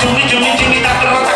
Chumi Chumi Chumi তাকলো